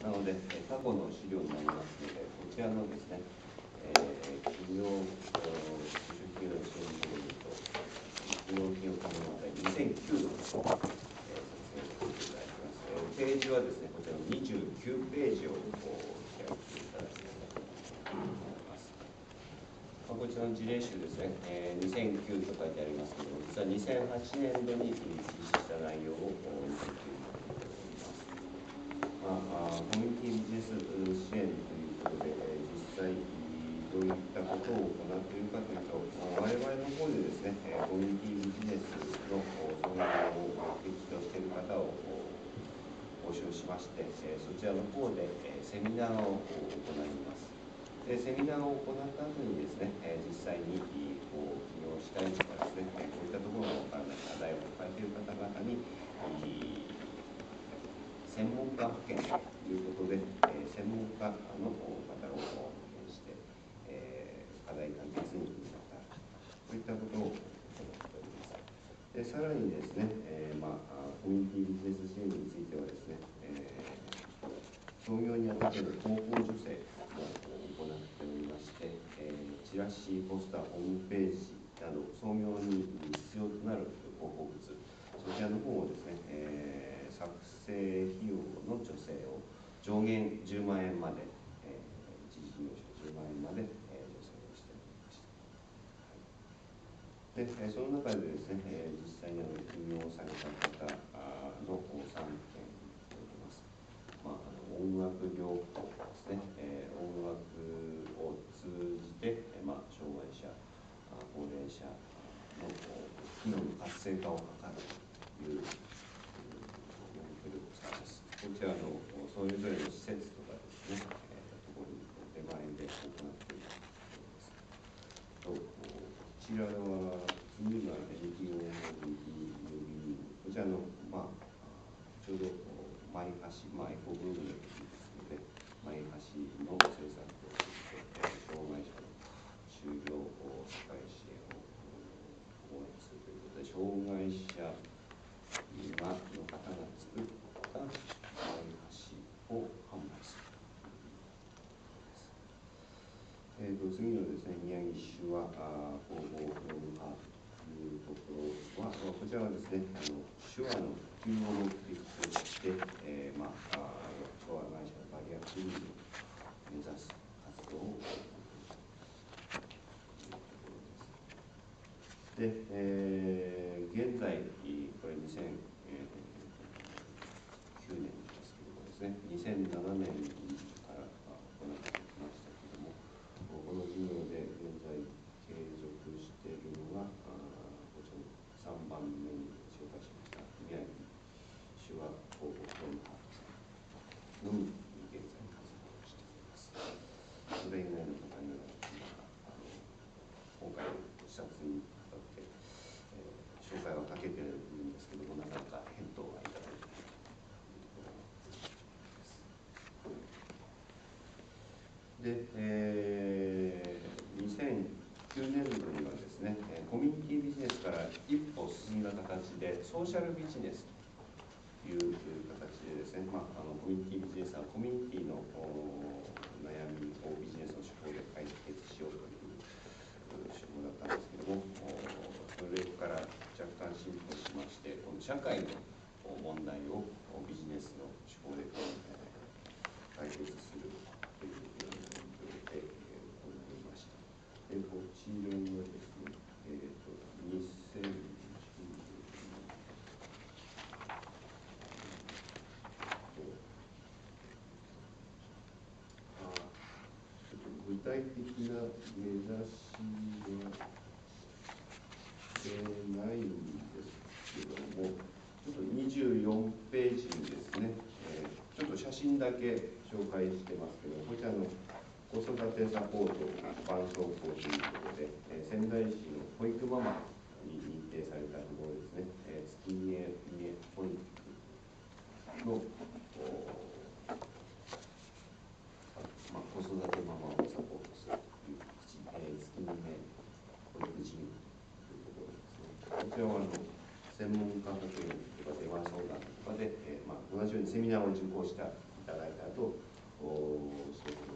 なので、過去の資料になりますので、こちらのですね、えー、企業中小企業支援事業と企業企業可能な2009の、えー、説明をさせていただきます。えー、ページはですね、こちらの29ページを開いていただきたいと思います。まあ、こちらの事例集ですね、えー、2009と書いてありますけども、実は2008年度に実施した内容を2009まあ、コミュニティビジネス支援ということで、実際どういったことを行っているかというと、まあ、我々の方でですね、コミュニティビジネスの創業を目的としている方を募集しまして、そちらの方でセミナーを行います。でセミナーを行った後にですね、実際にこう起業したいとかですね、こういったところの課題を抱えている方々に、専門家派遣ということで、え、専門家の方を派遣して、え、課題解決に当たるといったことを行っております。でさらにですね、え、まあ、コミュニティビジネス支援についてはですね、え創業にあたっての広報助成も行っておりまして、えチラシ、ポスター、ホームページなど創業に必要となる広報物そちらの方をですね、えー成費用の助成を上限10万円まで、えー、一時事業者10万円まで、えー、助成をしておりました。はい、で、その中でですね、えー、実際にあの運用された方の3件といます。まあ、あの音楽療法ですね、えー、音楽を通じて、えー、まあ、障害者、高齢者の機能の活性化を図るというこちらのそれぞれの施設とかですね、えー、ところに出前で行っているとこちらは次が NPO の b こちらの、まあ、ちょうど前橋、まあ、エコブームの時ですので、前橋の政策をして、障害者の就業社会支援を応援するということで、障害者の方が作ったを販売する。えーと、次のですね、宮城市は工房ログハーフというところは、こちらはですね、あの手話の普及を目的として、えー、まあ、障害者バリアフリーを目指す活動を行っているというところですで、えー、現在、これ2000、えーですね2007年から行ってきましたけどもこの事業で現在継続しているのがこちら3番目に紹介しました宮城手話工房ロンハートさんのみ現在活動しています。それ以外の方には、今回視察にあたって、えー、紹介はかけてるんですけどもなかなか返答がいただいてで、えー、2009年度にはですね、コミュニティビジネスから一歩進んだ形で、ソーシャルビジネスという形でですね、まあ、あのコミュニティビジネスはコミュニティの悩みをビジネスの手法で解決しようという手法だったんですけども、それから若干進歩しまして、この社会の問題をビジネスの手法で解決するというえー、こちらはですね、えっ、ー、と、2000具体的な目指しはしてないんですけども、ちょっと24ページにですね、え、ちょっと写真だけ紹介してますけど、こちらの子育てサポート伴走校ということで、え、仙台市の保育ママに認定されたところですね、えー、月見え保育の、まあ、子育てママをサポートするという、えー、月見え保育事業というところですね。こちらはあの専門家派遣とか電話相談とかで、えーまあ、同じようにセミナーを受講したいただいた後、そういう